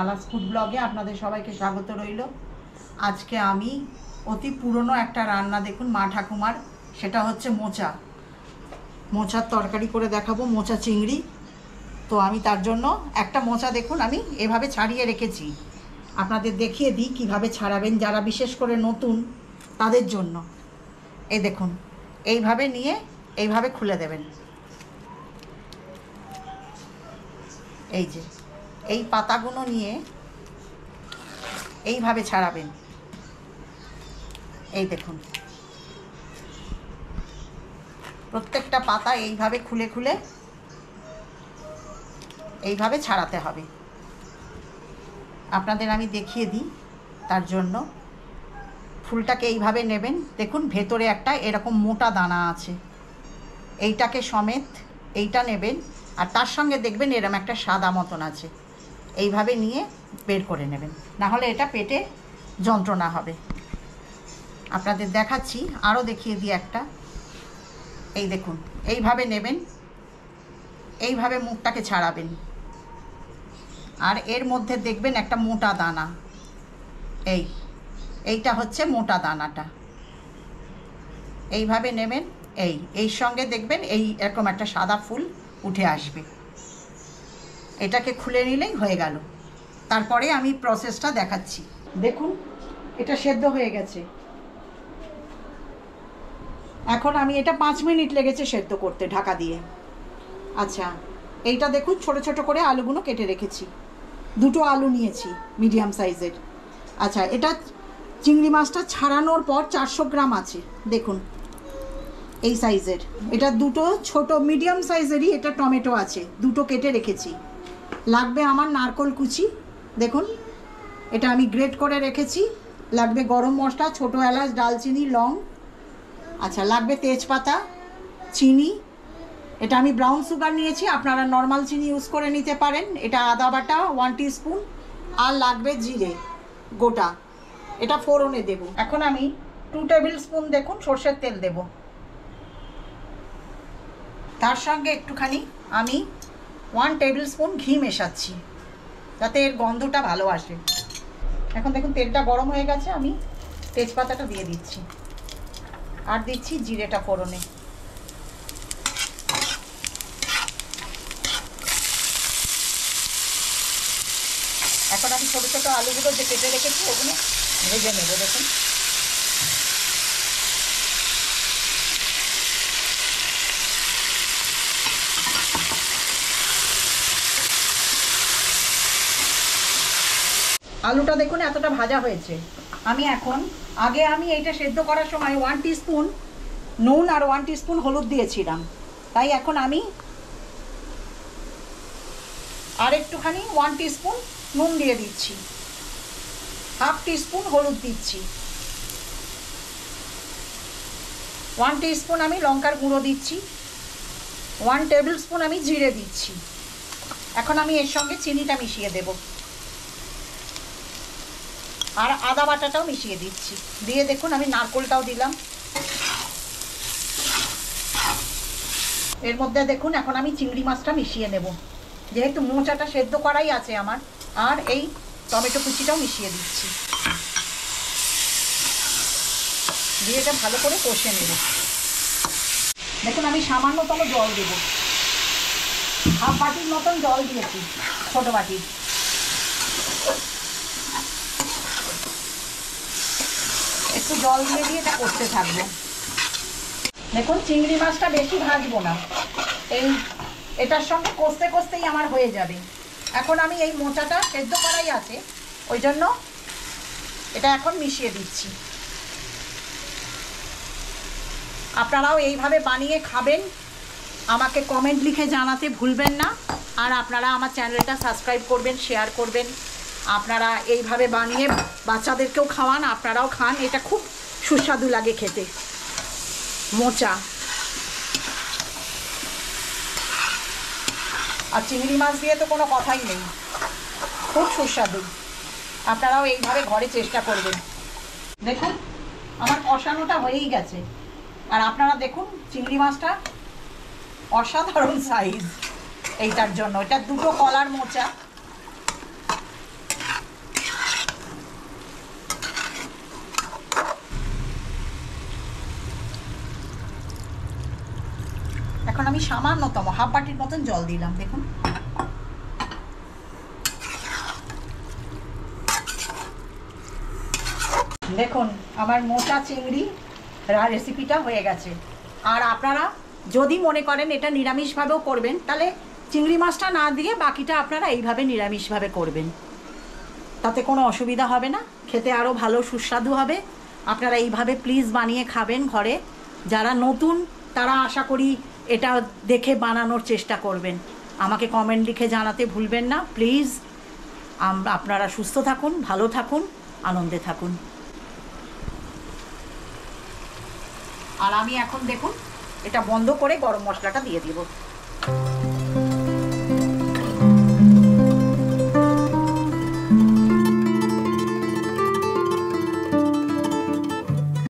Mala's food ব্লগে আপনাদের সবাইকে স্বাগত রইল। আজকে আমি অতি পুরনো একটা রান্না দেখুন মা ঠাকুমার, সেটা হচ্ছে মোচা। মোচার তরকারি করে দেখাবো, মোচা চিংড়ি। তো আমি তার জন্য একটা মোচা দেখুন আমি এভাবে ছাড়িয়ে রেখেছি। আপনাদের দেখিয়ে দিই কীভাবে ছাড়াবেন যারা বিশেষ করে নতুন, তাদের জন্য। এই দেখুন, এইভাবে নিয়ে এইভাবে খুলে দেবেন। এই যে। এই পাতাগুলো নিয়ে এইভাবে ছাড়াবেন। এই দেখুন। প্রত্যেকটা পাতা এইভাবে খুলে খুলে এইভাবে ছাড়াতে হবে। আপনাদের আমি দেখিয়ে দিই তার জন্য। ফুলটাকে এইভাবে নেবেন। দেখুন, ভেতরে একটা এরকম মোটা দানা আছে। এইটাকে সমেত এইটা নেবেন আর তার সঙ্গে দেখবেন এরম একটা সাদা মতন আছে। এইভাবে নিয়ে বের করে নেবেন। না হলে এটা পেটে যন্ত্রণা হবে। আপনাদের দেখাচ্ছি, আরও দেখিয়ে দিই একটা। এই দেখুন, এইভাবে নেবেন, এইভাবে মুখটাকে ছাড়াবেন। আর এর মধ্যে দেখবেন একটা মোটা দানা। এই, এইটা হচ্ছে মোটা দানাটা। এইভাবে নেবেন, এই এই সঙ্গে দেখবেন এই এরকম একটা সাদা ফুল উঠে আসবে। এটাকে খুলে নিলেই হয়ে গেল। তারপরে আমি প্রসেসটা দেখাচ্ছি। দেখুন, এটা সেদ্ধ হয়ে গেছে। এখন আমি, এটা পাঁচ মিনিট লেগেছে সেদ্ধ করতে ঢাকা দিয়ে। আচ্ছা এইটা দেখুন, ছোট ছোট করে আলুগুলো কেটে রেখেছি। দুটো আলু নিয়েছি, মিডিয়াম সাইজের। আচ্ছা এটা চিংড়ি মাছটা ছাড়ানোর পর চারশো গ্রাম আছে। দেখুন, এই সাইজের। এটা দুটো ছোট, মিডিয়াম সাইজেরই এটা টমেটো আছে। দুটো কেটে রেখেছি। লাগবে আমার নারকোল কুচি, দেখুন, এটা আমি গ্রেট করে রেখেছি, লাগবে গরম মশলা, ছোটো এলাচ, ডালচিনি, লং আচ্ছা লাগবে তেজপাতা, চিনি, এটা আমি ব্রাউন সুগার নিয়েছি, আপনারা নর্মাল চিনি ইউজ করে নিতে পারেন, এটা আদা বাটা ওয়ান স্পুন আর লাগবে জিরে, গোটা, এটা ফোড়নে দেব। এখন আমি টু টেবিল স্পুন দেখুন, সর্ষের তেল দেব। তার সঙ্গে একটুখানি আমি ওয়ান টেবিল স্পুন ঘি মেশাচ্ছি, যাতে এর গন্ধটা ভালো আসে। এখন দেখুন, তেলটা গরম হয়ে গেছে, আমি তেজপাতাটা দিয়ে দিচ্ছি। আর দিচ্ছি জিরেটা ফোড়নে। এখন আমি ছোটো ছোটো আলুগুলো যে কেটে রেখেছি, ওগুলো ভেজে নেব, দেখুন। আলুটা দেখুন এতটা ভাজা হয়েছে। আমি এখন, আগে আমি এইটা সেদ্ধ করার সময় ওয়ান স্পুন নুন আর ওয়ান স্পুন হলুদ দিয়েছিলাম। তাই এখন আমি আর একটুখানি ওয়ান স্পুন নুন দিয়ে দিচ্ছি। হাফ স্পুন হলুদ দিচ্ছি। ওয়ান স্পুন আমি লঙ্কার গুঁড়ো দিচ্ছি। ওয়ান টেবিল স্পুন আমি জিরে দিচ্ছি। এখন আমি এর সঙ্গে চিনিটা মিশিয়ে দেব। আর আদা বাটাটাও মিশিয়ে দিচ্ছি। দিয়ে দেখুন, আমি নারকোলটাও দিলাম। এর মধ্যে দেখুন, এখন আমি চিংড়ি মাছটা মিশিয়ে নেব। যেহেতু মোচাটা সেদ্ধ করাই আছে আমার, আর এই টমেটো কুচিটাও মিশিয়ে দিচ্ছি। দিয়ে এটা ভালো করে কষে নেব। দেখুন, আমি সামান্যতম জল দেব। হাফ বাটির মতন জল দিয়েছি, ছোট বাটির। একটু জল দিয়ে দিয়ে এটা করতে থাকব। দেখুন, চিংড়ি মাছটা বেশি ভাজবো না। এই, এটার সঙ্গে কষতে কষতেই আমার হয়ে যাবে। এখন আমি এই মোচাটা সেদ্ধ করাই আছে। ওই জন্য এটা এখন মিশিয়ে দিচ্ছি। আপনারাও এইভাবে বানিয়ে খাবেন। আমাকে কমেন্ট লিখে জানাতে ভুলবেন না। আর আপনারা আমার চ্যানেলটা সাবস্ক্রাইব করবেন শেয়ার করবেন। আপনারা এইভাবে বানিয়ে বাচ্চাদেরকেও খাওয়ান, আপনারাও খান। এটা খুব সুস্বাদু লাগে খেতে। মোচা। আর চিংড়ি মাছ দিয়ে তো কোনো কথাই নেই। খুব সুস্বাদু। আপনারাও এইভাবে ঘরে চেষ্টা করবেন। দেখুন, আমার কষানোটা হয়েই গেছে। আর আপনারা দেখুন, চিংড়ি মাছটা অসাধারণ সাইজ এইটার জন্য। এটা দুটো কলার মোচা। এখন আমি সামান্যতম হাফ বাটির মতন জল দিলাম, দেখুন। দেখুন, আমার মোটা চিংড়ি রেসিপিটা হয়ে গেছে। আর আপনারা যদি মনে করেন এটা নিরামিষভাবেও করবেন, তাহলে চিংড়ি মাছটা না দিয়ে বাকিটা আপনারা এইভাবে নিরামিষভাবে করবেন। তাতে কোনো অসুবিধা হবে না, খেতে আরও ভালো সুস্বাদু হবে। আপনারা এইভাবে প্লিজ বানিয়ে খাবেন ঘরে। যারা নতুন, তারা আশা করি এটা দেখে বানানোর চেষ্টা করবেন। আমাকে কমেন্ট লিখে জানাতে ভুলবেন না প্লিজ আপনারা সুস্থ থাকুন, ভালো থাকুন, আনন্দে থাকুন। আর আমি এখন দেখুন, এটা বন্ধ করে গরম মশলাটা দিয়ে দিব।